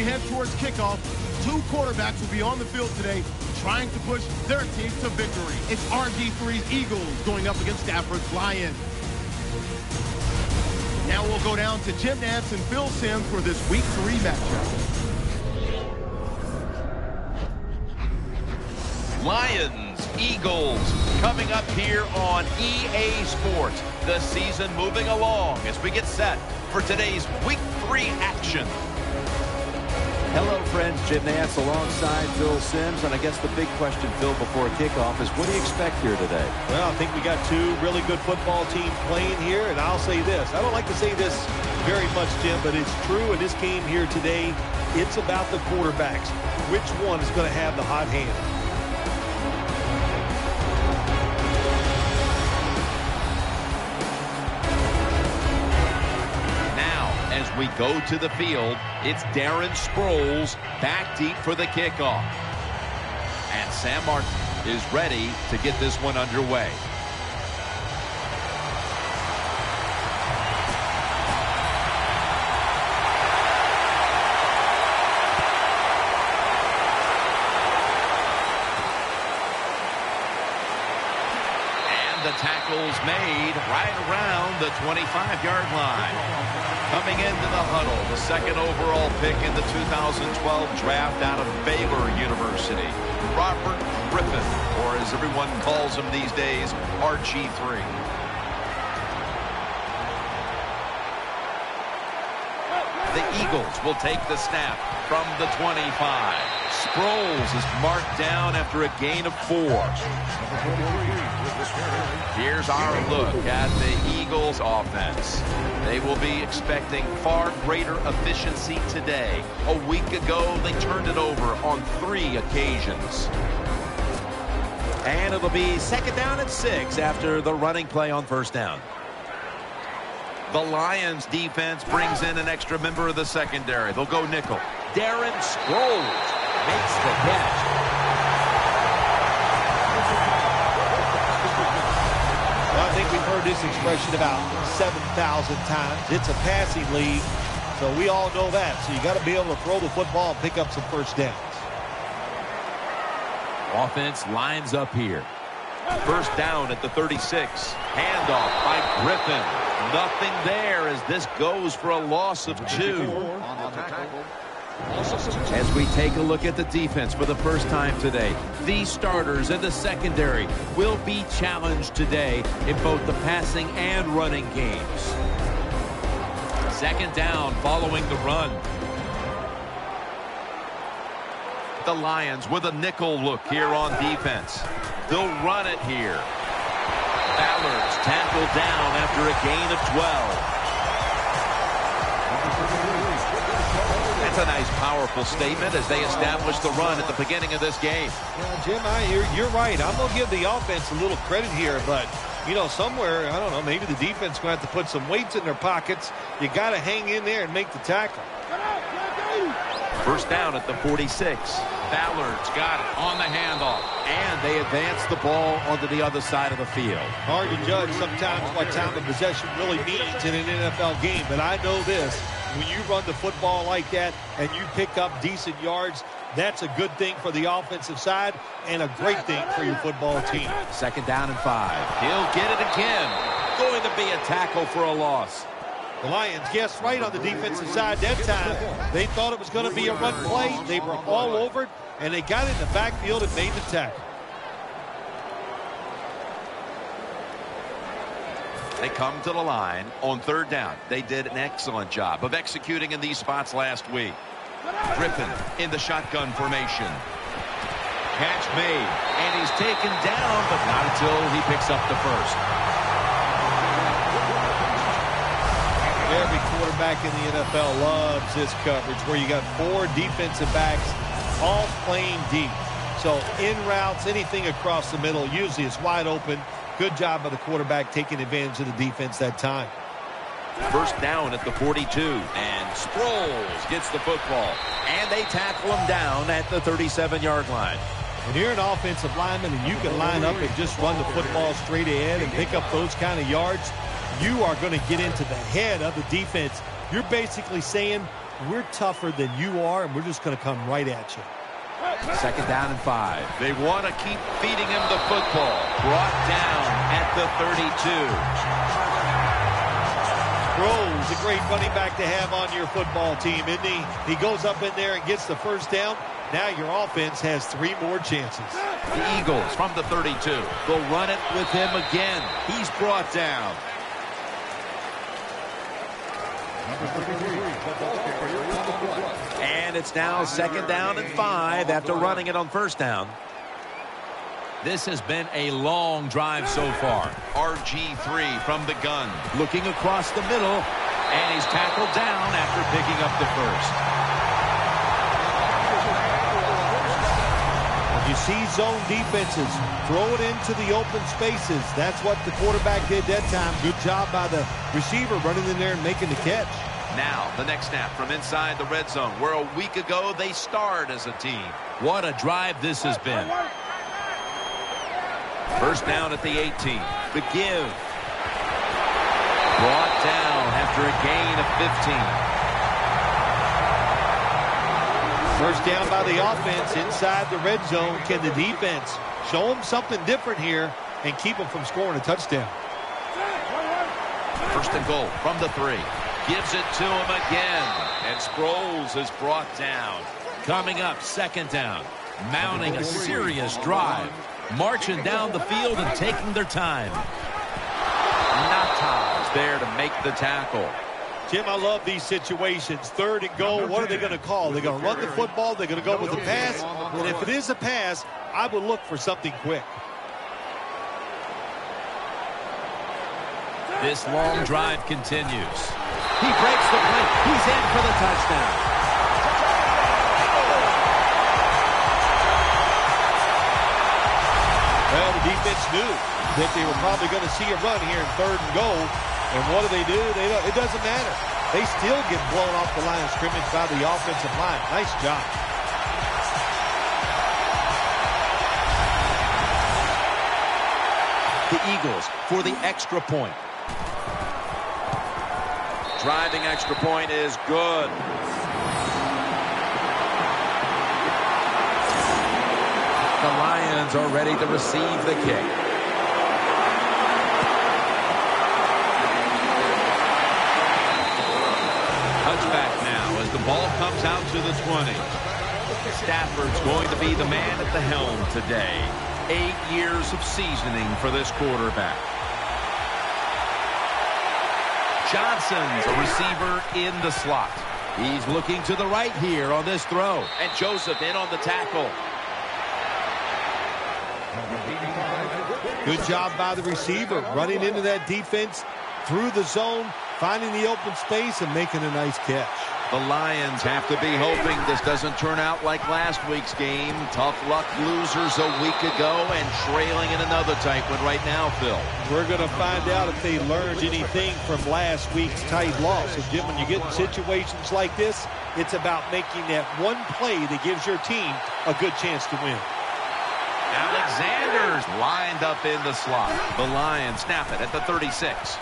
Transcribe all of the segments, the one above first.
we head towards kickoff, two quarterbacks will be on the field today trying to push their team to victory. It's RG3's Eagles going up against Stafford's Lions. Now we'll go down to Jim Nantz and Phil Simms for this Week 3 matchup. Lions, Eagles, coming up here on EA Sports. The season moving along as we get set for today's Week 3 action. Hello, friends. Jim Nantz alongside Phil Simms. And I guess the big question, Phil, before kickoff is what do you expect here today? Well, I think we got two really good football teams playing here. And I'll say this. I don't like to say this very much, Jim, but it's true in this game here today. It's about the quarterbacks. Which one is going to have the hot hand? We go to the field, it's Darren Sproles back deep for the kickoff. And Sam Martin is ready to get this one underway. And the tackle's made right around the 25-yard line. Coming into the huddle, the second overall pick in the 2012 draft out of Baylor University, Robert Griffin, or as everyone calls him these days, RG3. The Eagles will take the snap from the 25. Sproles is marked down after a gain of four. Here's our look at the Eagles offense. They will be expecting far greater efficiency today. A week ago, they turned it over on three occasions. And it'll be second down at six after the running play on first down. The Lions defense brings in an extra member of the secondary. They'll go nickel. Darren Sproles makes the catch. I think we've heard this expression about 7,000 times. It's a passing lead, so we all know that. So you got to be able to throw the football and pick up some first downs. Offense lines up here. First down at the 36. Handoff by Griffin. Nothing there as this goes for a loss of two. As we take a look at the defense for the first time today, these starters in the secondary will be challenged today in both the passing and running games. Second down following the run. The Lions with a nickel look here on defense. They'll run it here. Ballard's tackled down after a gain of 12. A nice, powerful statement as they establish the run at the beginning of this game. Yeah, Jim, I, you're, you're right. I'm going to give the offense a little credit here, but, you know, somewhere, I don't know, maybe the defense going to have to put some weights in their pockets. You got to hang in there and make the tackle. First down at the 46. Ballard's got it on the handoff. And they advance the ball onto the other side of the field. Hard to judge sometimes what time of possession really means in an NFL game, but I know this when you run the football like that and you pick up decent yards, that's a good thing for the offensive side and a great thing for your football team. Second down and five. He'll get it again. Going to be a tackle for a loss. The Lions guessed right on the defensive side that time. They thought it was going to be a run play. They were all over it, and they got it in the backfield and made the tackle. They come to the line on third down. They did an excellent job of executing in these spots last week. Griffin in the shotgun formation. Catch made, and he's taken down, but not until he picks up the first. Every quarterback in the NFL loves this coverage where you got four defensive backs all playing deep. So in routes, anything across the middle, usually is wide open Good job by the quarterback taking advantage of the defense that time. First down at the 42. And Sproles gets the football. And they tackle him down at the 37-yard line. When you're an offensive lineman and you can line up and just run the football straight ahead and pick up those kind of yards, you are going to get into the head of the defense. You're basically saying, we're tougher than you are, and we're just going to come right at you. Second down and five. They want to keep feeding him the football. Brought down at the 32. Sproles, a great running back to have on your football team, isn't he? He goes up in there and gets the first down. Now your offense has three more chances. The Eagles from the 32. They'll run it with him again. He's brought down. And it's now second down and five after running it on first down. This has been a long drive so far. RG3 from the gun. Looking across the middle. And he's tackled down after picking up the first. You see zone defenses. Throw it into the open spaces. That's what the quarterback did that time. Good job by the receiver running in there and making the catch. Now, the next snap from inside the red zone, where a week ago they starred as a team. What a drive this has been. First down at the 18. The give. Brought down after a gain of 15. First down by the offense inside the red zone. Can the defense show them something different here and keep them from scoring a touchdown? First and goal from the three. Gives it to him again. And Sproles is brought down. Coming up, second down. Mounting a serious drive marching down the field and taking their time. Ngata's there to make the tackle. Jim, I love these situations. Third and goal, what are they going to call? They're going to run the football, they're going to go with the pass, and if it is a pass, I would look for something quick. This long drive continues. He breaks the play. He's in for the touchdown. Well, the defense knew that they were probably going to see a run here in third and goal. And what do they do? They don't, it doesn't matter. They still get blown off the line of scrimmage by the offensive line. Nice job. The Eagles for the extra point. Driving extra point is good. The Lions are ready to receive the kick. Touchback now as the ball comes out to the 20. Stafford's going to be the man at the helm today. Eight years of seasoning for this quarterback. Johnson's a receiver in the slot. He's looking to the right here on this throw. And Joseph in on the tackle. Good job by the receiver, running into that defense through the zone, finding the open space, and making a nice catch. The Lions have to be hoping this doesn't turn out like last week's game. Tough luck losers a week ago and trailing in another tight one right now, Phil. We're going to find out if they learned anything from last week's tight loss. So, Jim, when you get in situations like this, it's about making that one play that gives your team a good chance to win. Alexander's lined up in the slot. The Lions snap it at the 36.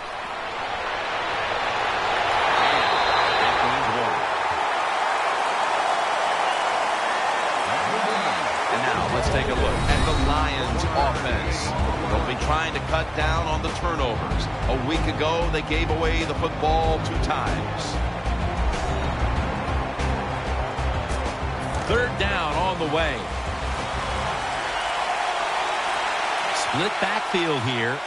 Trying to cut down on the turnovers. A week ago, they gave away the football two times. Third down on the way. Split backfield here.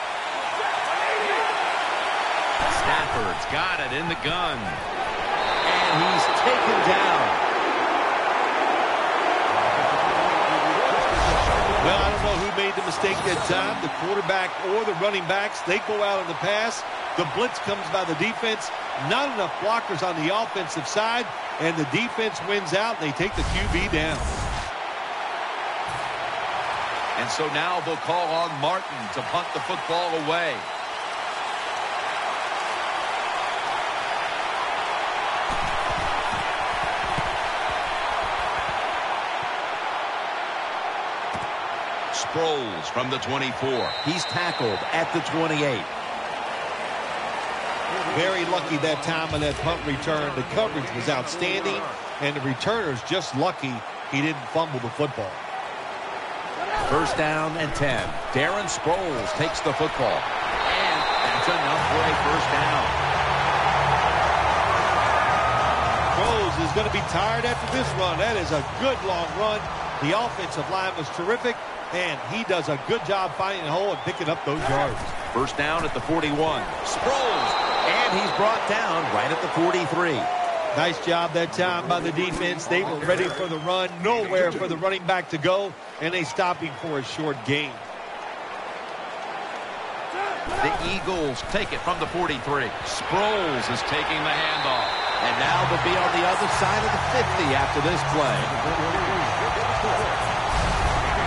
Stafford's got it in the gun. And he's taken down. Well, I don't know who made the mistake that time, the quarterback or the running backs. They go out on the pass. The blitz comes by the defense. Not enough blockers on the offensive side, and the defense wins out, they take the QB down. And so now they'll call on Martin to punt the football away. Sproles from the 24. He's tackled at the 28. Very lucky that time on that punt return. The coverage was outstanding, and the returner's just lucky he didn't fumble the football. First down and 10. Darren Sproles takes the football. And that's enough for a first down. Sproles is going to be tired after this run. That is a good long run. The offensive line was terrific, and he does a good job finding a hole and picking up those yards. First down at the 41. Sproles, and he's brought down right at the 43. Nice job that time by the defense. They were ready for the run, nowhere for the running back to go, and they stopped him for a short gain. The Eagles take it from the 43. Sproles is taking the handoff. And now they'll be on the other side of the 50 after this play.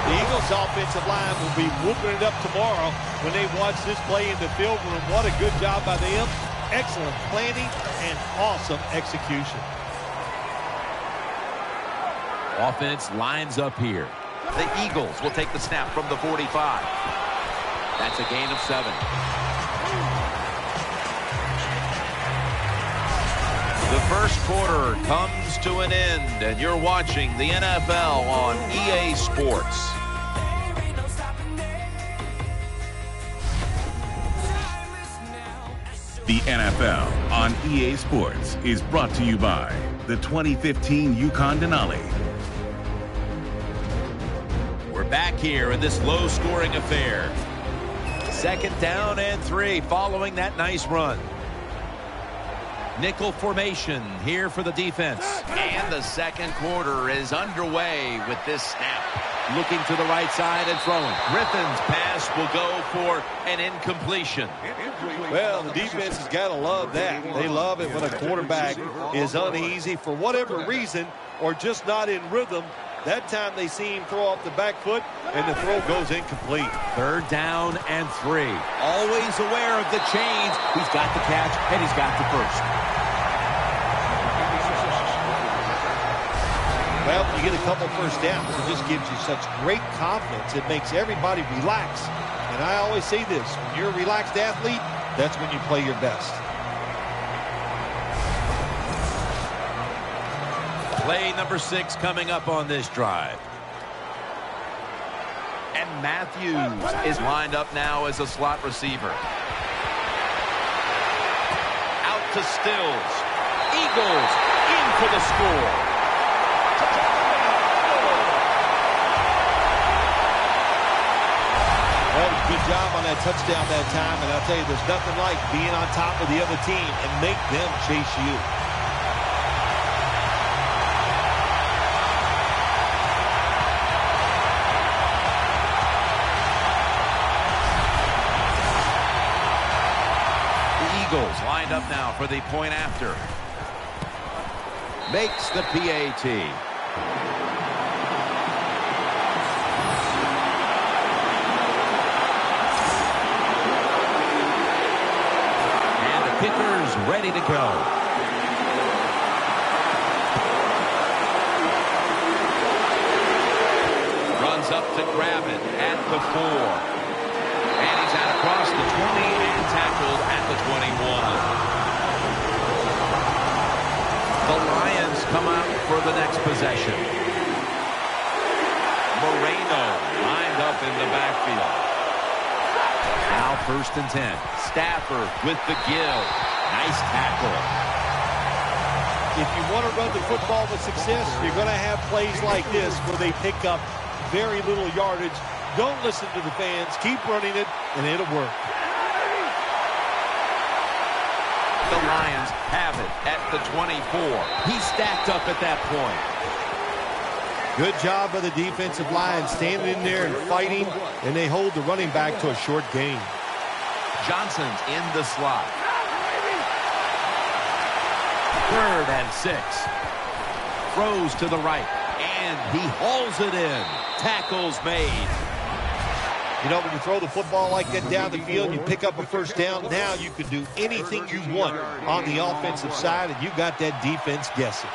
The Eagles offensive line will be whooping it up tomorrow when they watch this play in the field room. What a good job by them. Excellent planning and awesome execution. Offense lines up here. The Eagles will take the snap from the 45. That's a gain of seven. The first quarter comes to an end, and you're watching the NFL on EA Sports. The NFL on EA Sports is brought to you by the 2015 Yukon Denali. We're back here in this low-scoring affair. Second down and three following that nice run. Nickel formation here for the defense. And the second quarter is underway with this snap. Looking to the right side and throwing. Griffin's pass will go for an incompletion. Well, the defense has got to love that. They love it when a quarterback is uneasy for whatever reason or just not in rhythm. That time they see him throw off the back foot, and the throw goes incomplete. Third down and three. Always aware of the chains. He's got the catch, and he's got the first. Well, you get a couple first downs. It just gives you such great confidence. It makes everybody relax. And I always say this, when you're a relaxed athlete, that's when you play your best. Play number six coming up on this drive. And Matthews is lined up now as a slot receiver. Out to Stills. Eagles in for the score. Well, good job on that touchdown that time, and I'll tell you, there's nothing like being on top of the other team and make them chase you. Up now for the point after. Makes the PAT. And the kicker's ready to go. Runs up to grab it at the four. And he's out across the 20 and tackled at the 21. The Lions come out for the next possession. Moreno lined up in the backfield. Now first and 10. Stafford with the give. Nice tackle. If you want to run the football with success, you're going to have plays like this where they pick up very little yardage. Don't listen to the fans. Keep running it, and it'll work. The Lions have it at the 24. He stacked up at that point. Good job by the defensive line standing in there and fighting, and they hold the running back to a short gain. Johnson's in the slot. Third and six. Throws to the right. And he hauls it in. Tackles made. You know, when you throw the football like that down the field, you pick up a first down. Now you can do anything you want on the offensive side, and you got that defense guessing.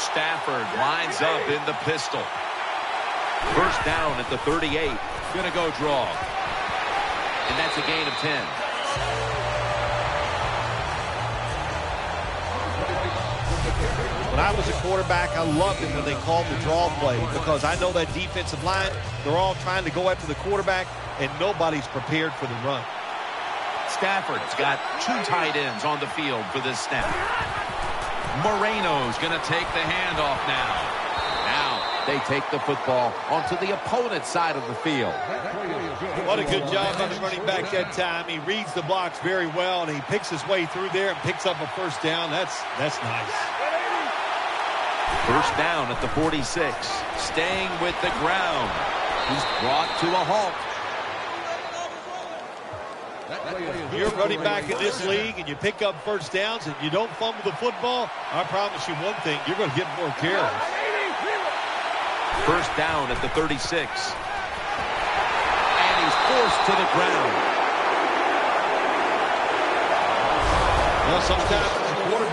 Stafford lines up in the pistol. First down at the 38. Gonna go draw. And that's a gain of 10. I was a quarterback, I loved it when they called the draw play because I know that defensive line, they're all trying to go after the quarterback, and nobody's prepared for the run. Stafford's got two tight ends on the field for this snap. Moreno's going to take the handoff now. Now they take the football onto the opponent's side of the field. What a good job by the running back that time. He reads the blocks very well, and he picks his way through there and picks up a first down. That's, that's nice. First down at the 46. Staying with the ground. He's brought to a halt. You're running back in this league and you pick up first downs and you don't fumble the football, I promise you one thing, you're going to get more carries. First down at the 36. And he's forced to the ground. Well, sometimes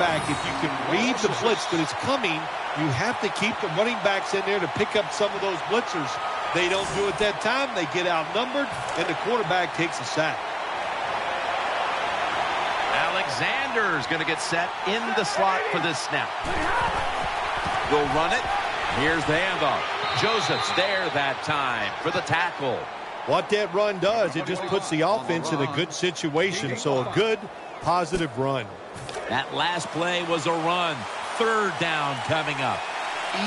quarterback, if you can read the blitz that is coming, you have to keep the running backs in there to pick up some of those blitzers. They don't do it that time. They get outnumbered, and the quarterback takes a sack. Alexander's going to get set in the slot for this snap. Will run it. Here's the handoff. Joseph's there that time for the tackle. What that run does, it just puts the offense in a good situation. So a good, positive run. That last play was a run. Third down coming up.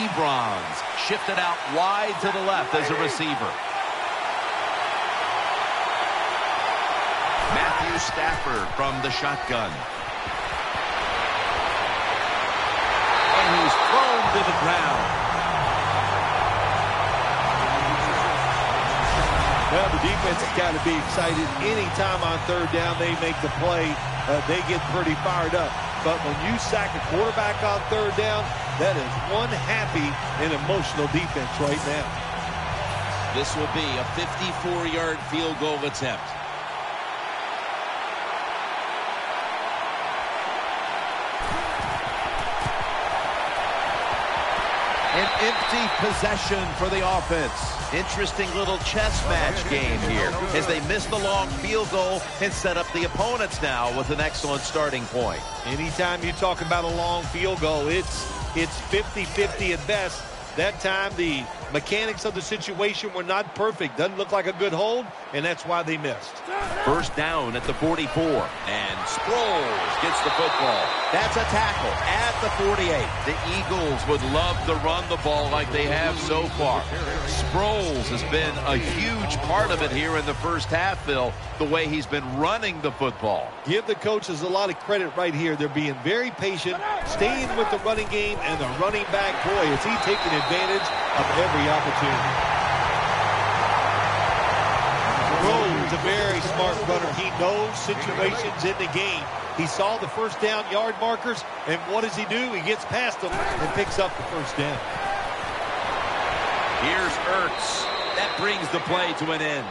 Ebron's shifted out wide to the left as a receiver. Matthew Stafford from the shotgun. And he's thrown to the ground. Well, the defense has got to be excited. Anytime on third down they make the play, uh, they get pretty fired up. But when you sack a quarterback on third down, that is one happy and emotional defense right now. This will be a 54-yard field goal attempt. Empty possession for the offense. Interesting little chess match game here as they miss the long field goal and set up the opponents now with an excellent starting point. Anytime you talk about a long field goal, it's it's 50-50 at best. That time, the mechanics of the situation were not perfect. Doesn't look like a good hold, and that's why they missed. First down at the 44, and Sproles gets the football. That's a tackle at the 48. The Eagles would love to run the ball like they have so far. Sproles has been a huge part of it here in the first half, Phil, the way he's been running the football. Give the coaches a lot of credit right here. They're being very patient, staying with the running game, and the running back, boy, is he taking advantage of every opportunity. Rhodes, a very smart runner. He knows situations in the game. He saw the first down yard markers, and what does he do? He gets past them and picks up the first down. Here's Ertz. That brings the play to an end.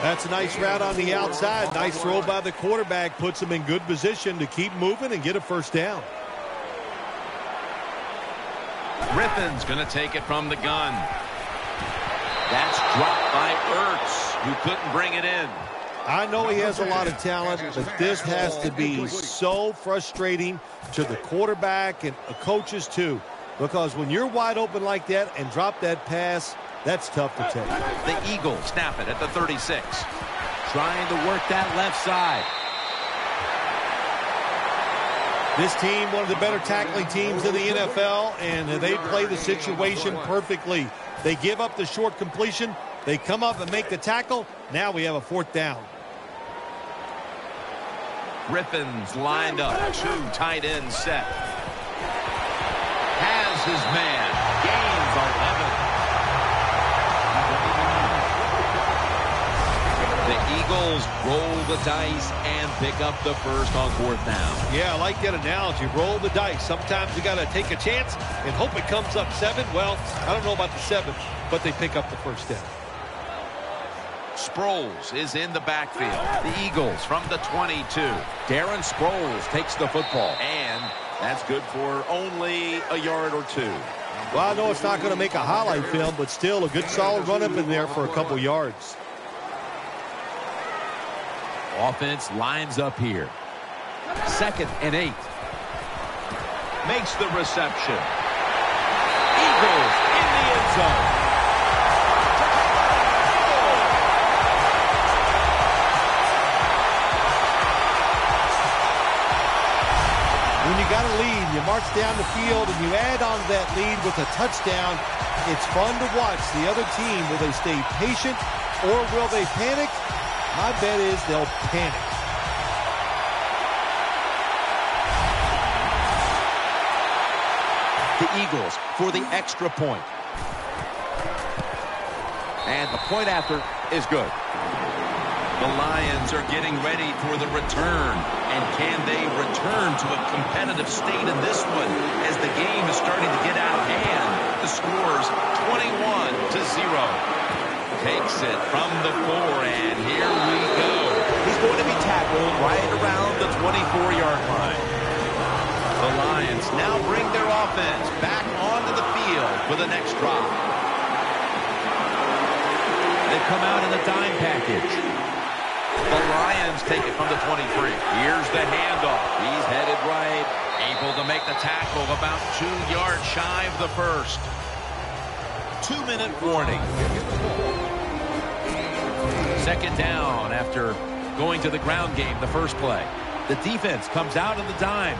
That's a nice route on the outside. Nice throw by the quarterback. Puts him in good position to keep moving and get a first down. Griffin's going to take it from the gun. That's dropped by Ertz, who couldn't bring it in. I know he has a lot of talent, but this has to be so frustrating to the quarterback and the coaches too. Because when you're wide open like that and drop that pass, that's tough to take. The Eagles snap it at the 36. Trying to work that left side. This team, one of the better tackling teams in the NFL, and they play the situation perfectly. They give up the short completion. They come up and make the tackle. Now we have a fourth down. Griffin's lined up. Two tight ends set. Has his man. 11. The Eagles roll the dice and pick up the first on fourth down. Yeah, I like that analogy. Roll the dice. Sometimes you got to take a chance and hope it comes up seven. Well, I don't know about the seven, but they pick up the first down. Sproles is in the backfield. The Eagles from the 22. Darren Sproles takes the football. And that's good for only a yard or two. Well, I know it's not going to make a highlight film, but still a good solid run up in there for a couple yards. Offense lines up here. Second and eight. Makes the reception. Eagles in the end zone. When you got a lead, you march down the field and you add on to that lead with a touchdown, it's fun to watch the other team. Will they stay patient or will they panic? My bet is they'll panic. The Eagles for the extra point. And the point after is good. The Lions are getting ready for the return. And can they return to a competitive state in this one as the game is starting to get out of hand? The score's 21 to 0. Takes it from the four, and here we go. He's going to be tackled right around the 24-yard line. The Lions now bring their offense back onto the field for the next drive. They come out in the dime package. The Lions take it from the 23. Here's the handoff. He's headed right. Able to make the tackle about two yards shy of the first. Two-minute warning. Second down after going to the ground game the first play. The defense comes out in the dime.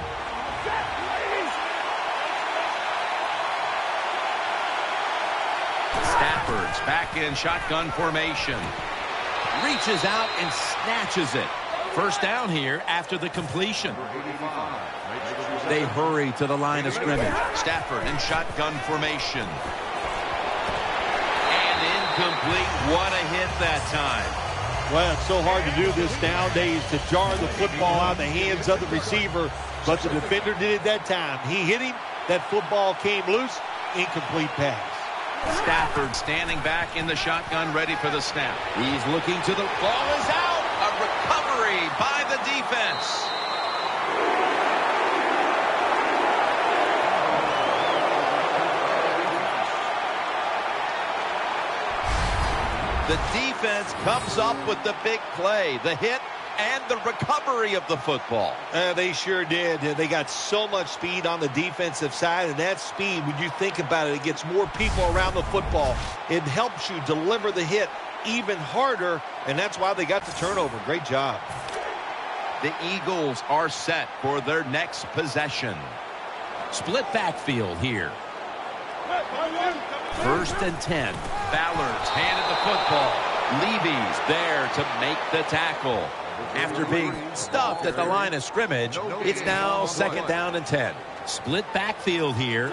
Stafford's back in shotgun formation. Reaches out and snatches it. First down here after the completion. They hurry to the line of scrimmage. Stafford in shotgun formation. And incomplete. What a hit that time. Well, it's so hard to do this nowadays to jar the football out of the hands of the receiver, but the defender did it that time. He hit him. That football came loose. Incomplete pass. Stafford standing back in the shotgun ready for the snap. He's looking to the... Ball is out. A recovery by the defense. The defense comes up with the big play, the hit, and the recovery of the football. Uh, they sure did. They got so much speed on the defensive side, and that speed, when you think about it, it gets more people around the football. It helps you deliver the hit even harder, and that's why they got the turnover. Great job. The Eagles are set for their next possession. Split backfield here. First and 10. Ballard's handed the football. Levy's there to make the tackle. After being stuffed at the line of scrimmage, it's now second down and 10. Split backfield here.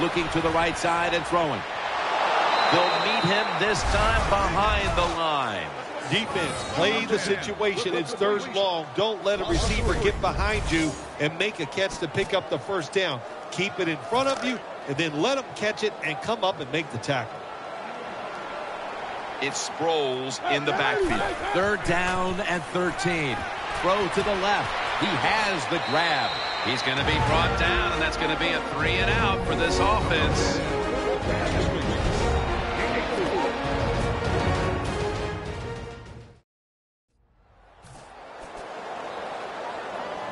Looking to the right side and throwing. They'll meet him this time behind the line. Defense, play the situation. It's third and long. Don't let a receiver get behind you and make a catch to pick up the first down. Keep it in front of you, and then let them catch it and come up and make the tackle. It's Sproles in the backfield. Third down and 13. Throw to the left. He has the grab. He's going to be brought down, and that's going to be a three and out for this offense.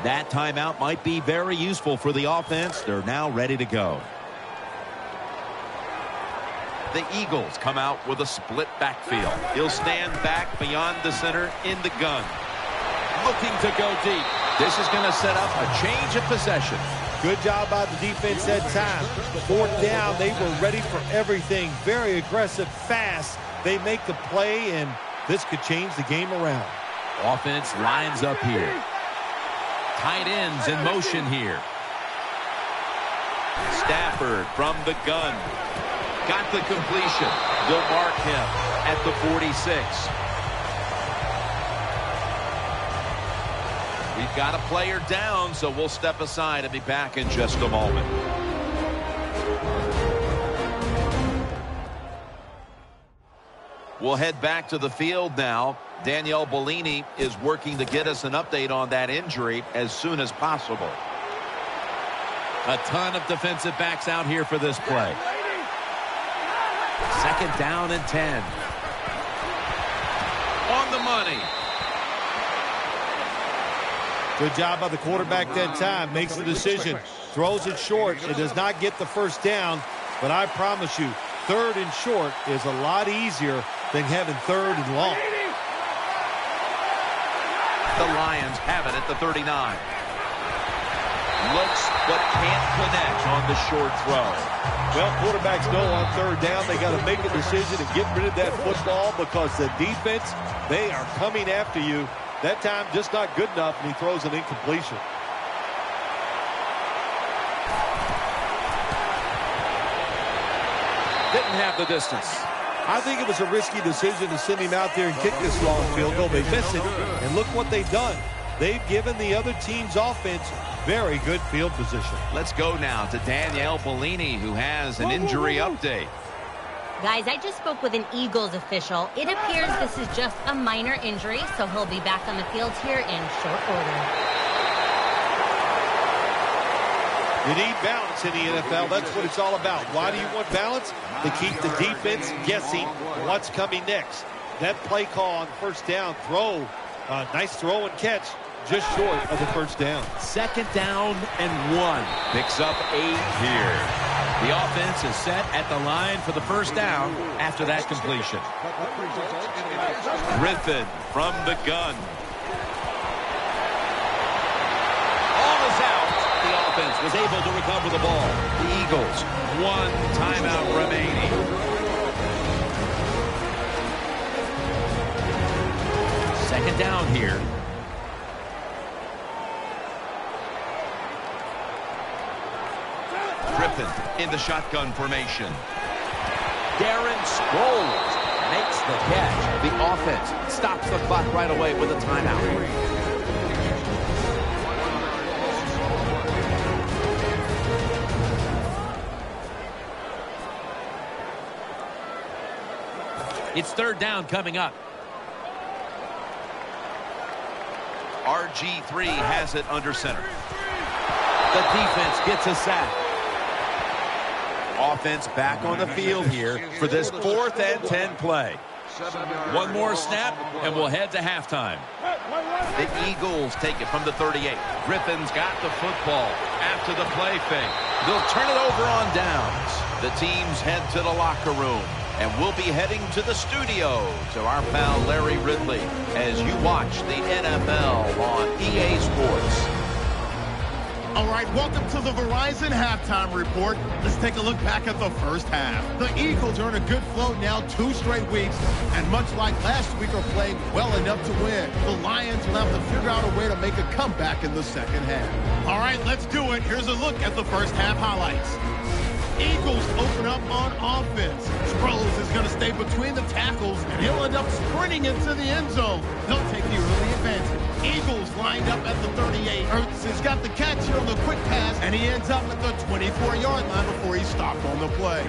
That timeout might be very useful for the offense. They're now ready to go. The Eagles come out with a split backfield. He'll stand back beyond the center in the gun. Looking to go deep. This is going to set up a change of possession. Good job by the defense that time. Fourth down, they were ready for everything. Very aggressive, fast. They make the play, and this could change the game around. Offense lines up here. Tight ends in motion here. Stafford from the gun. Got the completion. They'll mark him at the 46. We've got a player down, so we'll step aside and be back in just a moment. We'll head back to the field now. Danielle Bellini is working to get us an update on that injury as soon as possible. A ton of defensive backs out here for this play. Second down and 10. On the money. Good job by the quarterback that time. Makes the decision. Throws it short. It does not get the first down. But I promise you, third and short is a lot easier than having third and long. The Lions have it at the 39. Looks but can't connect on the short throw. Well, quarterbacks know on third down they got to make a decision and get rid of that football because the defense, they are coming after you. That time just not good enough, and he throws an incompletion. Didn't have the distance. I think it was a risky decision to send him out there and kick this long field goal. They miss it, and look what they've done. They've given the other team's offense very good field position. Let's go now to Danielle Bellini, who has an injury update. Guys, I just spoke with an Eagles official. It appears this is just a minor injury, so he'll be back on the field here in short order. You need balance in the NFL. That's what it's all about. Why do you want balance? To keep the defense guessing what's coming next. That play call on first down, throw, uh, nice throw and catch, just short of the first down. Second down and one. Picks up eight here. The offense is set at the line for the first down after that completion. Griffin from the gun. All is out. The offense was able to recover the ball. The Eagles, one timeout remaining. Second down here. Griffin in the shotgun formation. Darren Sproles makes the catch. The offense stops the clock right away with a timeout. It's third down coming up. RG3 has it under center. The defense gets a sack. Offense back on the field here for this fourth and 10 play. One more snap, and we'll head to halftime. The Eagles take it from the 38. Griffin's got the football after the play fake. They'll turn it over on downs. The teams head to the locker room. And we'll be heading to the studio to our pal Larry Ridley as you watch the NFL on EA Sports. All right, welcome to the Verizon Halftime Report. Let's take a look back at the first half. The Eagles are in a good flow now two straight weeks, and much like last week are playing well enough to win. The Lions will have to figure out a way to make a comeback in the second half. All right, let's do it. Here's a look at the first half highlights. Eagles open up on offense. Sproles is going to stay between the tackles, and he'll end up sprinting into the end zone. They'll take the early advantage. Eagles lined up at the 38. Ertz has got the catch here on the quick pass, and he ends up at the 24-yard line before he stopped on the play.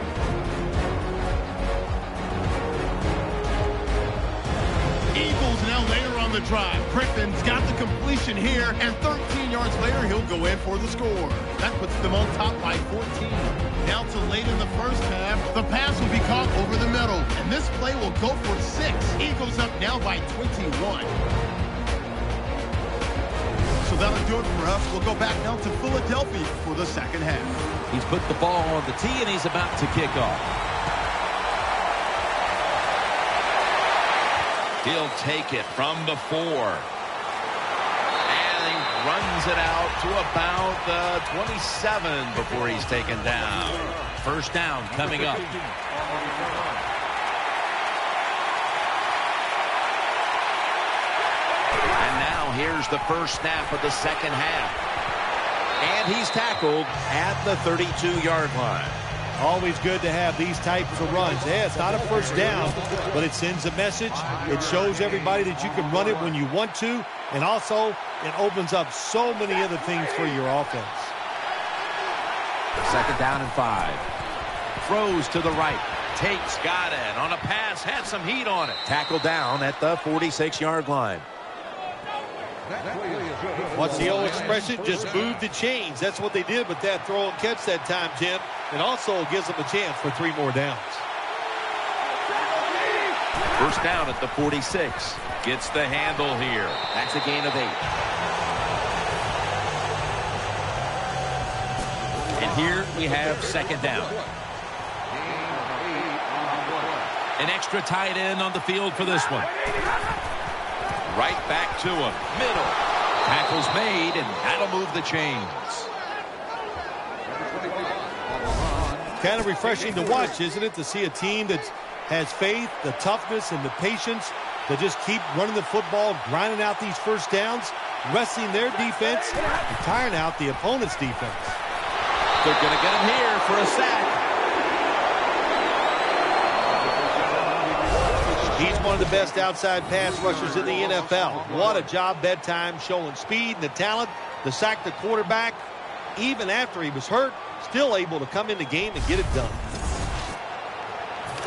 Eagles now later on the drive. Griffin's got the completion here, and 13 yards later, he'll go in for the score. That puts them on top by 14. Now to late in the first half, the pass will be caught over the middle, and this play will go for six. Eagles up now by 21. So that'll do it for us. We'll go back now to Philadelphia for the second half. He's put the ball on the tee, and he's about to kick off. He'll take it from the four. And he runs it out to about the 27 before he's taken down. First down coming up. And now here's the first snap of the second half. And he's tackled at the 32-yard line. Always good to have these types of runs. Yeah, it's not a first down, but it sends a message. It shows everybody that you can run it when you want to, and also it opens up so many other things for your offense. Second down and five. Throws to the right. Takes, got it. On a pass, had some heat on it. Tackle down at the 46-yard line. What's the old expression? Just move the chains. That's what they did with that throw and catch that time, Jim. It also gives them a chance for three more downs. First down at the 46. Gets the handle here. That's a gain of eight. And here we have second down. An extra tight end on the field for this one. Right back to him. Middle. Tackle's made, and that'll move the chains. Kind of refreshing to watch, isn't it, to see a team that has faith, the toughness, and the patience to just keep running the football, grinding out these first downs, resting their defense, and tiring out the opponent's defense. They're going to get him here for a sack. He's one of the best outside pass rushers in the NFL. What a job bedtime showing speed and the talent to sack the quarterback. Even after he was hurt, still able to come in the game and get it done.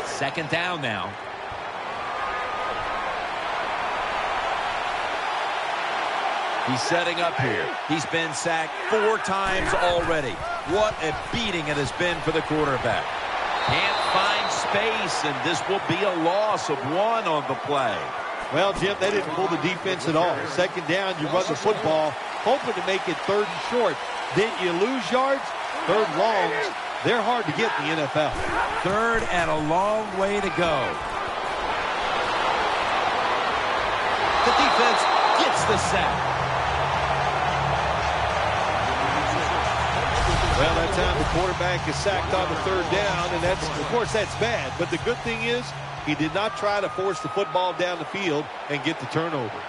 Second down now. He's setting up here. He's been sacked four times already. What a beating it has been for the quarterback. Can't find space, and this will be a loss of one on the play. Well, Jim, they didn't pull the defense at all. Second down, you run the football, hoping to make it third and short. Then you lose yards, third longs. They're hard to get in the NFL. Third and a long way to go. The defense gets the sack. Well, that time the quarterback is sacked on the third down, and that's, of course, that's bad. But the good thing is he did not try to force the football down the field and get the turnover.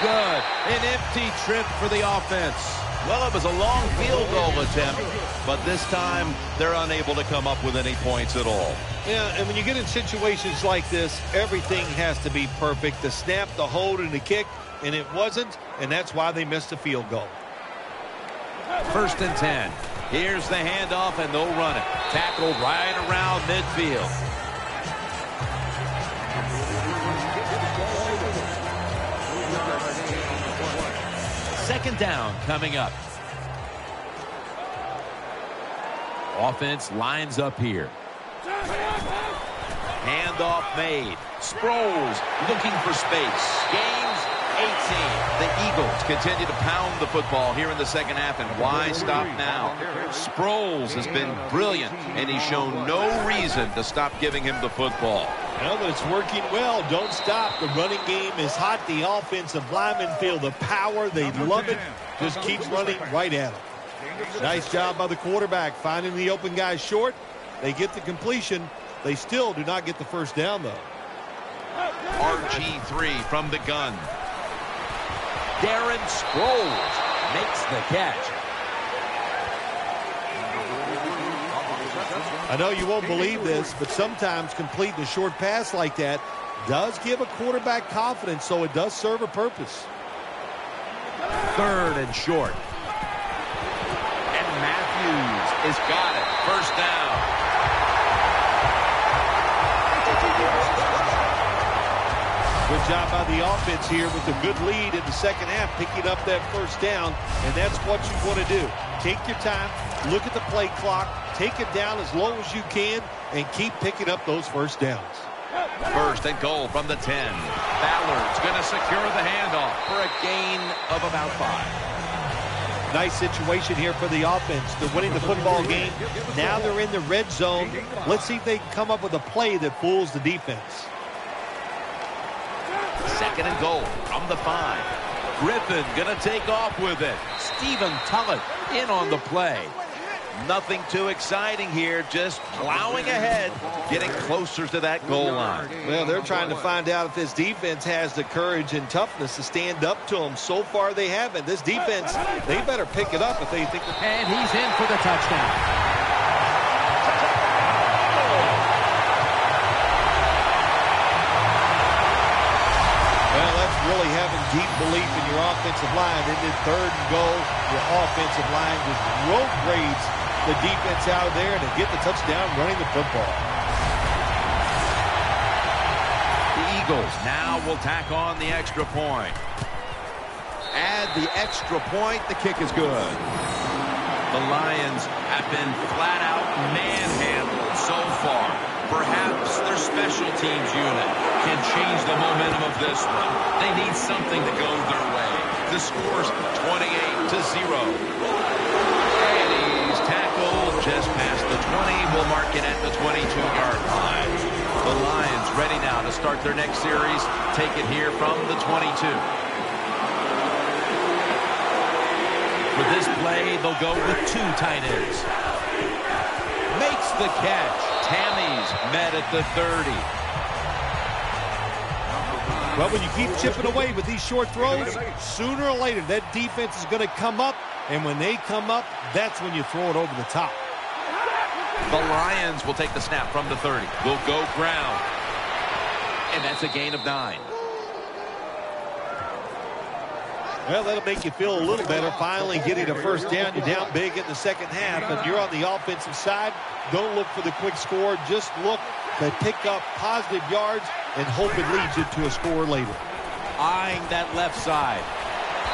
Good. An empty trip for the offense. Well, it was a long field goal attempt, but this time they're unable to come up with any points at all. Yeah, and when you get in situations like this, everything has to be perfect. The snap, the hold, and the kick, and it wasn't, and that's why they missed a field goal. First and 10. Here's the handoff, and they'll run it. Tackled right around midfield. Down coming up. Offense lines up here. Handoff made. Sproles looking for space. Gains 18. The Eagles continue to pound the football here in the second half, and why stop now? Sproles has been brilliant, and he's shown no reason to stop giving him the football. Well, but it's working well. Don't stop. The running game is hot. The offensive linemen feel the power. They love it. Just keeps running right at them. Nice job by the quarterback finding the open guy short. They get the completion. They still do not get the first down, though. RG3 from the gun. Darren Sproles makes the catch. I know you won't believe this, but sometimes completing a short pass like that does give a quarterback confidence, so it does serve a purpose. Third and short. And Matthews has got it. First down. Good job by the offense here with a good lead in the second half, picking up that first down, and that's what you want to do. Take your time, look at the play clock, take it down as low as you can, and keep picking up those first downs. First and goal from the 10. Ballard's going to secure the handoff for a gain of about five. Nice situation here for the offense. They're winning the football game. Now they're in the red zone. Let's see if they can come up with a play that fools the defense. Second and goal from the five. Griffin going to take off with it. Stephen Tulloch in on the play. Nothing too exciting here, just plowing ahead, getting closer to that goal line. Well, they're trying to find out if this defense has the courage and toughness to stand up to them. So far, they haven't. This defense, they better pick it up if they think. And he's in for the touchdown. Well, that's really having deep belief in your offensive line. Isn't third and goal? Your offensive line just road grades the defense out there to get the touchdown running the football. The Eagles now will tack on the extra point. Add the extra point. The kick is good. The Lions have been flat out manhandled so far. Perhaps their special teams unit can change the momentum of this one. They need something to go their way. The score's 28 to 0. Just past the 20. We'll mark it at the 22-yard line. The Lions ready now to start their next series. Take it here from the 22. For this play, they'll go with two tight ends. Makes the catch. Tammy's met at the 30. But when you keep chipping away with these short throws, sooner or later that defense is going to come up, and when they come up, that's when you throw it over the top. The Lions will take the snap from the 30. Will go ground. And that's a gain of nine. Well, that'll make you feel a little better. Finally getting a first down. You're down big in the second half, and you're on the offensive side. Don't look for the quick score. Just look to pick up positive yards and hope it leads you to a score later. Eyeing that left side.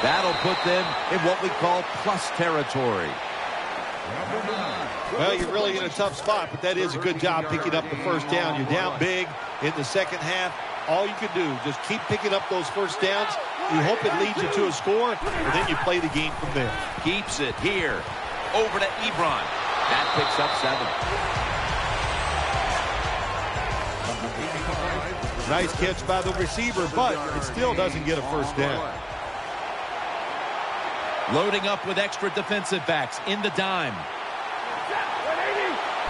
That'll put them in what we call plus territory. Well, you're really in a tough spot, but that is a good job picking up the first down. You're down big in the second half. All you can do, just keep picking up those first downs. You hope it leads you to a score, and then you play the game from there. Keeps it here. Over to Ebron. That picks up seven. Nice catch by the receiver, but it still doesn't get a first down. Loading up with extra defensive backs in the dime.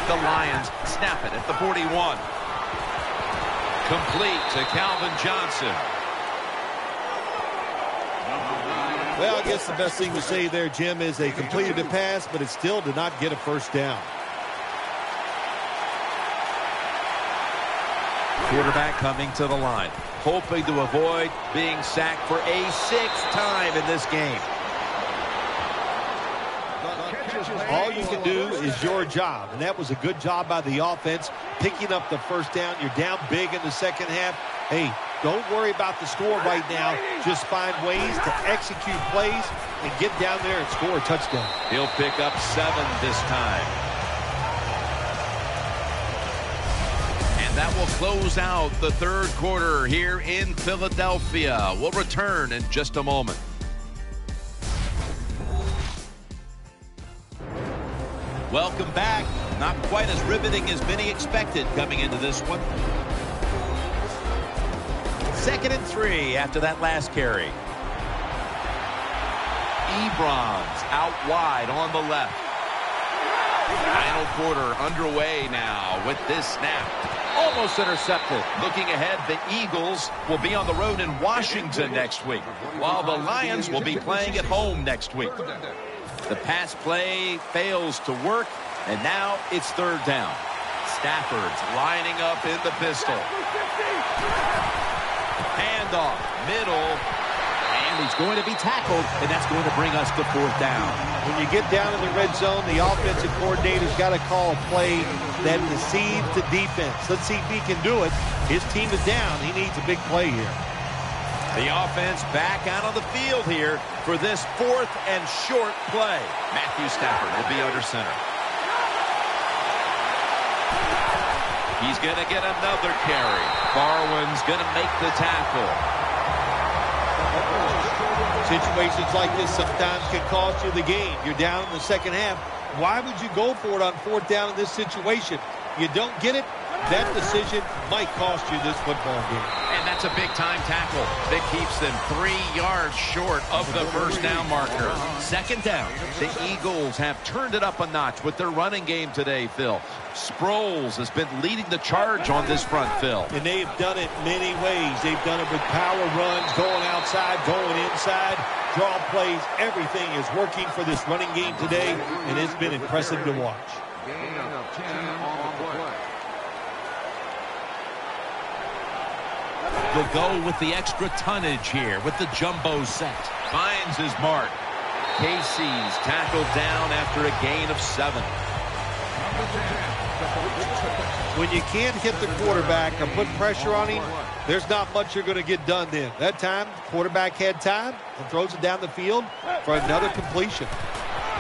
The Lions snap it at the 41. Complete to Calvin Johnson. Well, I guess the best thing to say there, Jim, is they completed the pass, but it still did not get a first down. Quarterback coming to the line, hoping to avoid being sacked for a sixth time in this game. All you can do is your job, and that was a good job by the offense, picking up the first down. You're down big in the second half. Hey, don't worry about the score right now. Just find ways to execute plays and get down there and score a touchdown. He'll pick up seven this time. And that will close out the third quarter here in Philadelphia. We'll return in just a moment. Welcome back. Not quite as riveting as many expected coming into this one. Second and three after that last carry. Ebron's out wide on the left. Final quarter underway now with this snap. Almost intercepted. Looking ahead, the Eagles will be on the road in Washington next week, while the Lions will be playing at home next week. The pass play fails to work, and now it's third down. Stafford's lining up in the pistol. Handoff, middle, and he's going to be tackled, and that's going to bring us to fourth down. When you get down in the red zone, the offensive coordinator's got to call a play that deceives the defense. Let's see if he can do it. His team is down. He needs a big play here. The offense back out on the field here for this fourth and short play. Matthew Stafford will be under center. He's going to get another carry. Barwin's going to make the tackle. Situations like this sometimes can cost you the game. You're down in the second half. Why would you go for it on fourth down in this situation? You don't get it, that decision might cost you this football game. And that's a big-time tackle that keeps them three yards short of the first down marker. Second down. The Eagles have turned it up a notch with their running game today, Phil. Sproles has been leading the charge on this front, Phil. And they've done it many ways. They've done it with power runs, going outside, going inside, draw plays. Everything is working for this running game today, and it's been impressive to watch. They'll go with the extra tonnage here with the jumbo set. Finds his mark. Casey's tackled down after a gain of seven. When you can't hit the quarterback or put pressure on him, there's not much you're going to get done then. That time, quarterback had time and throws it down the field for another completion.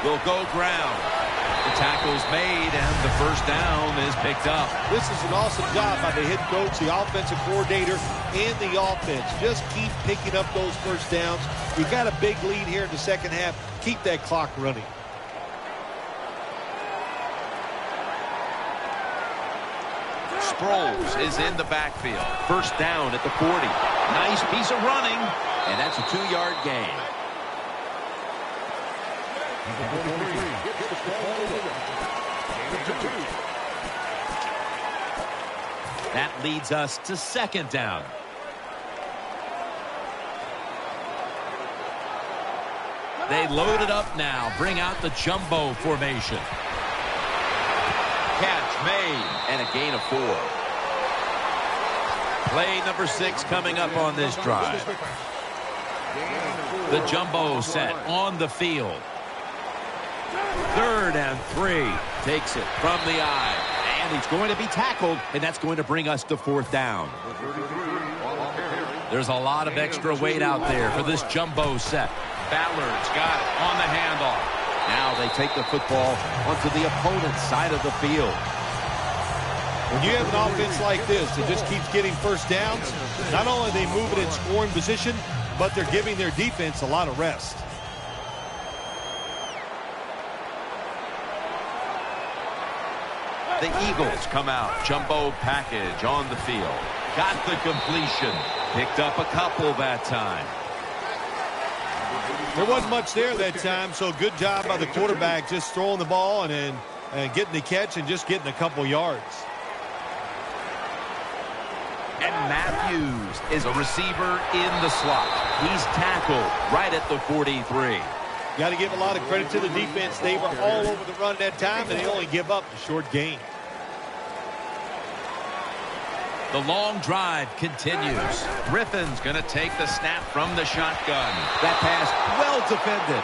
Will go ground. The tackle's made, and the first down is picked up. This is an awesome job by the head coach, the offensive coordinator, and the offense. Just keep picking up those first downs. You've got a big lead here in the second half. Keep that clock running. Sproles is in the backfield. First down at the 40. Nice piece of running, and that's a two-yard gain. That leads us to second down. They load it up now. Bring out the jumbo formation. Catch made and a gain of four. Play number six coming up on this drive. The jumbo set on the field. Third and three. Takes it from the eye. And he's going to be tackled, and that's going to bring us to fourth down. There's a lot of extra weight out there for this jumbo set. Ballard's got it on the handoff. Now they take the football onto the opponent's side of the field. When you have an offense like this that just keeps getting first downs, not only are they moving in scoring position, but they're giving their defense a lot of rest. The Eagles come out. Jumbo package on the field. Got the completion. Picked up a couple that time. There wasn't much there that time, so good job by the quarterback just throwing the ball and, and, and getting the catch and just getting a couple yards. And Matthews is a receiver in the slot. He's tackled right at the 43. Got to give a lot of credit to the defense. They were all over the run that time, and they only give up a short gain. The long drive continues. Griffin's going to take the snap from the shotgun. That pass well defended.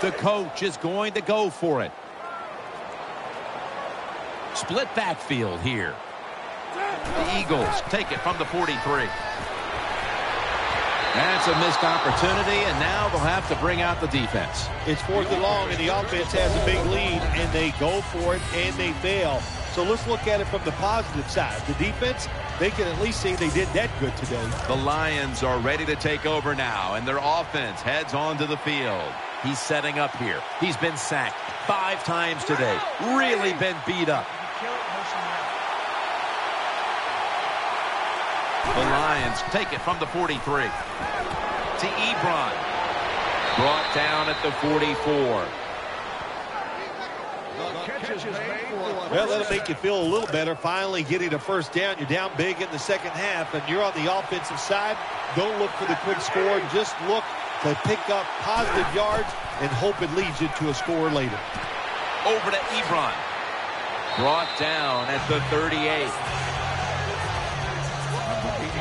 The coach is going to go for it. Split backfield here. The Eagles take it from the 43. That's a missed opportunity, and now they'll have to bring out the defense. It's fourth and long, and the offense has a big lead, and they go for it, and they fail. So let's look at it from the positive side. The defense, they can at least say they did that good today. The Lions are ready to take over now, and their offense heads onto the field. He's setting up here. He's been sacked five times today. Really been beat up. The Lions take it from the 43 to Ebron. Brought down at the 44. Well, that'll make you feel a little better. Finally getting a first down. You're down big in the second half, and you're on the offensive side. Don't look for the quick score. Just look to pick up positive yards and hope it leads you to a score later. Over to Ebron. Brought down at the 38.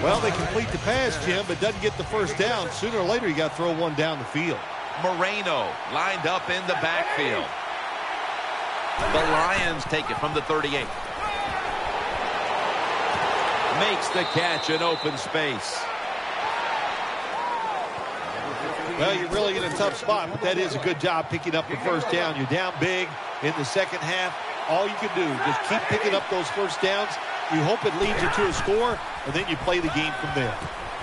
Well, they complete the pass, Jim, but doesn't get the first down. Sooner or later, you got to throw one down the field. Moreno lined up in the backfield. The Lions take it from the 38. Makes the catch in open space. Well, you're really in a tough spot, but that is a good job picking up the first down. You're down big in the second half. All you can do, just keep picking up those first downs. You hope it leads you to a score, and then you play the game from there.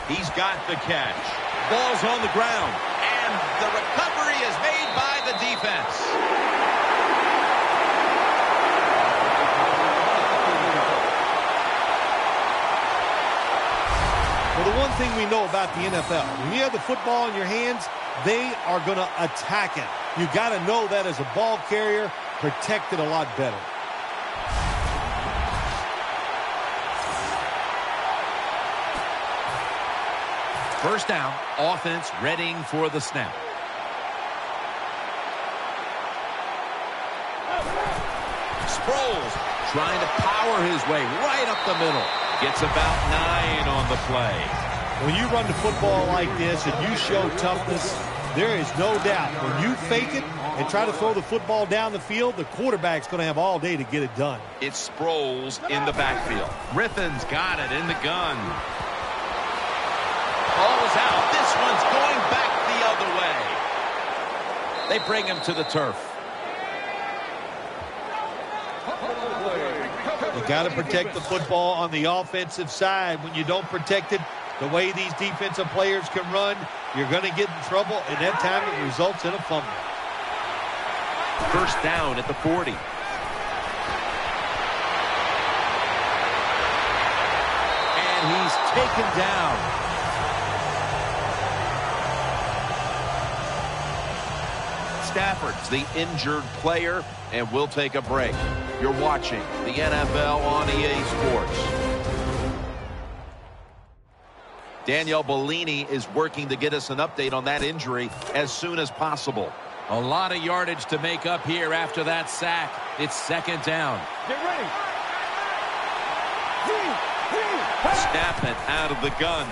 He's got the catch. Ball's on the ground, and the recovery is made by the defense. Well, the one thing we know about the NFL, when you have the football in your hands, they are going to attack it. You got to know that as a ball carrier, protect it a lot better. First down, offense readying for the snap. Sproles trying to power his way right up the middle. Gets about nine on the play. When you run the football like this and you show toughness, there is no doubt when you fake it and try to throw the football down the field, the quarterback's going to have all day to get it done. It's Sproles in the backfield. Griffin's got it in the gun. Ball's out. This one's going back the other way. They bring him to the turf. You got to protect the football on the offensive side. When you don't protect it, the way these defensive players can run, you're going to get in trouble, and that time it results in a fumble. First down at the 40. And he's taken down. Stafford's the injured player, and we'll take a break. You're watching the NFL on EA Sports. Danielle Bellini is working to get us an update on that injury as soon as possible. A lot of yardage to make up here after that sack. It's second down. Get ready. Snap it out of the gun.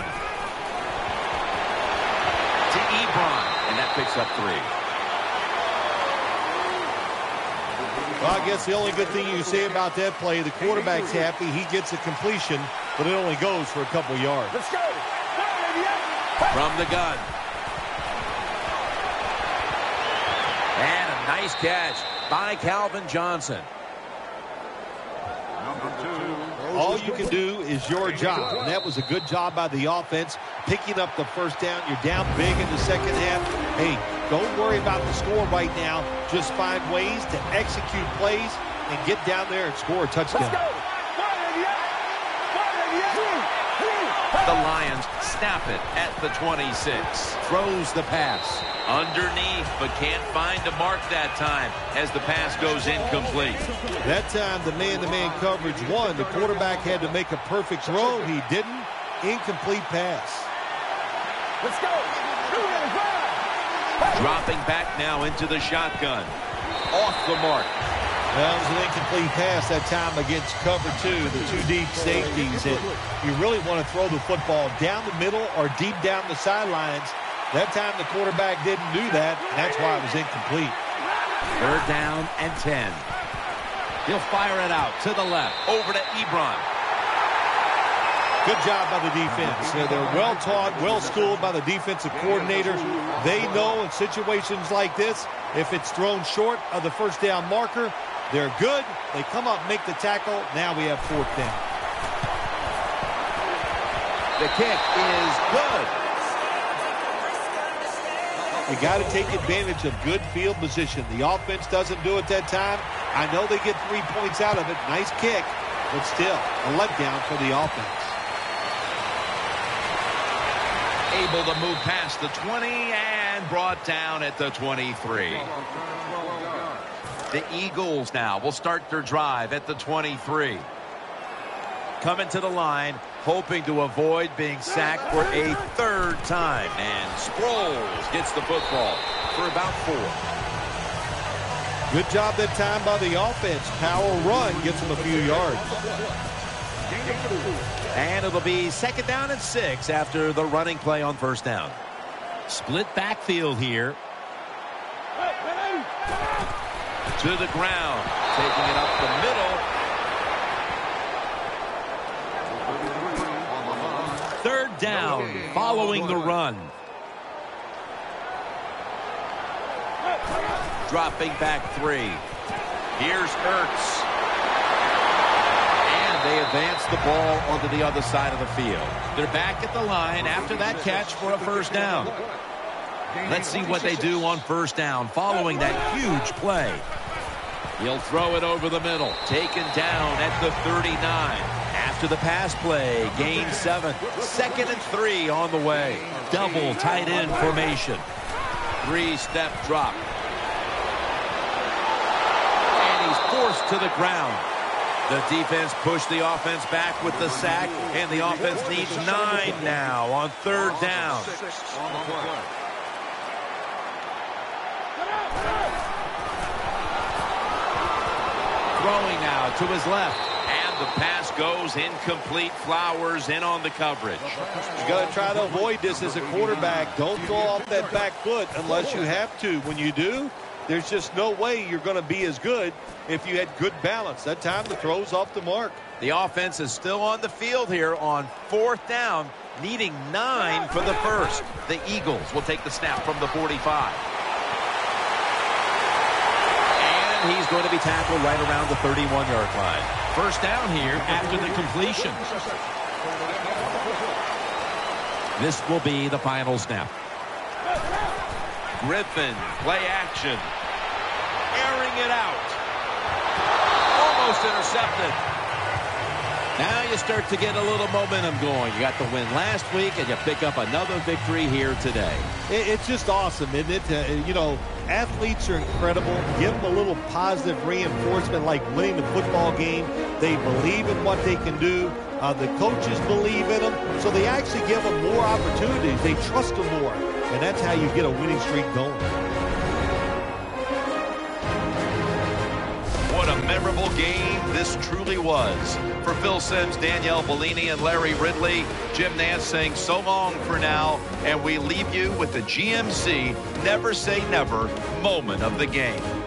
To Ebron, and that picks up three. Well, I guess the only good thing you can say about that play, the quarterback's happy. He gets a completion, but it only goes for a couple yards. Let's go. From the gun. And a nice catch by Calvin Johnson. All you can do is your job, and that was a good job by the offense, picking up the first down. You're down big in the second half. Hey, don't worry about the score right now. Just find ways to execute plays and get down there and score a touchdown. The Lions snap it at the 26. Throws the pass. Underneath, but can't find a mark that time as the pass goes incomplete. That time, the man-to-man -man coverage won. The quarterback had to make a perfect throw. He didn't. Incomplete pass. Let's go. Dropping back now into the shotgun. Off the mark. That was an incomplete pass that time against cover two, the two deep safeties. And you really want to throw the football down the middle or deep down the sidelines. That time the quarterback didn't do that, and that's why it was incomplete. Third down and 10. He'll fire it out to the left. Over to Ebron. Good job by the defense. They're well taught, well schooled by the defensive coordinator. They know in situations like this, if it's thrown short of the first down marker, they're good. They come up, make the tackle. Now we have fourth down. The kick is good. You got to take advantage of good field position. The offense doesn't do it that time. I know they get three points out of it. Nice kick, but still a letdown for the offense. Able to move past the 20 and brought down at the 23. The Eagles now will start their drive at the 23. Coming to the line, hoping to avoid being sacked for a third time. And Sproles gets the football for about four. Good job that time by the offense. Power run gets them a few yards. And it'll be second down and six after the running play on first down. Split backfield here. To the ground. Taking it up the middle. Third down following the run. Dropping back three. Here's Ertz. They advance the ball onto the other side of the field. They're back at the line after that catch for a first down. Let's see what they do on first down following that huge play. He'll throw it over the middle. Taken down at the 39. After the pass play, gain seven. Second and three on the way. Double tight end formation. Three-step drop. And he's forced to the ground. The defense pushed the offense back with the sack, and the offense needs nine now on third down. Throwing now to his left. And And the pass goes incomplete. Flowers in on the coverage. You got to try to avoid this as a quarterback. Don't go off that back foot unless you have to. When you do, there's just no way you're going to be as good if you had good balance. That time the throw's off the mark. The offense is still on the field here on fourth down, needing nine for the first. The Eagles will take the snap from the 45. And he's going to be tackled right around the 31-yard line. First down here after the completion. This will be the final snap. Griffin, play action. Airing it out. Almost intercepted. Now you start to get a little momentum going. You got the win last week, and you pick up another victory here today. It's just awesome, isn't it? Uh, you know, athletes are incredible. Give them a little positive reinforcement like winning the football game. They believe in what they can do. Uh, the coaches believe in them, so they actually give them more opportunities. They trust them more, and that's how you get a winning streak going. What a memorable game this truly was. For Phil Simms, Danielle Bellini, and Larry Ridley, Jim Nantz saying so long for now, and we leave you with the GMC Never Say Never moment of the game.